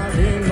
loving